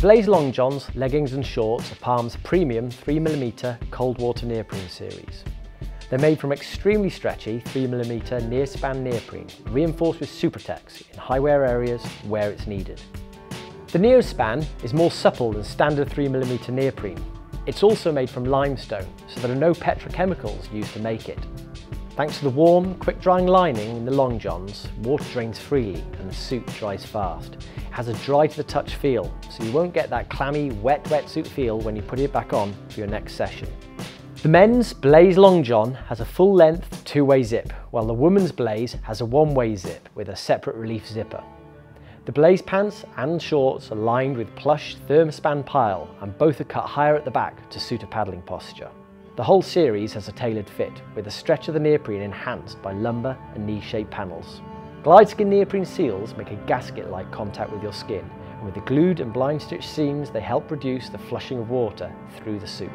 Blaze Long Johns, leggings and shorts are Palm's premium 3mm cold water neoprene series. They're made from extremely stretchy 3mm Neospan neoprene, reinforced with Supratex in high wear areas where it's needed. The Neospan is more supple than standard 3mm neoprene. It's also made from limestone, so there are no petrochemicals used to make it. Thanks to the warm, quick-drying lining in the long johns, water drains freely and the suit dries fast. Has a dry-to-the-touch feel, so you won't get that clammy, wet wetsuit feel when you put it back on for your next session. The men's Blaze Long John has a full length two-way zip, while the woman's Blaze has a one-way zip with a separate relief zipper. The Blaze pants and shorts are lined with plush thermospan pile and both are cut higher at the back to suit a paddling posture. The whole series has a tailored fit, with the stretch of the neoprene enhanced by lumbar and knee-shaped panels. GlideSkin neoprene seals make a gasket-like contact with your skin, and with the glued and blind stitch seams they help reduce the flushing of water through the suit.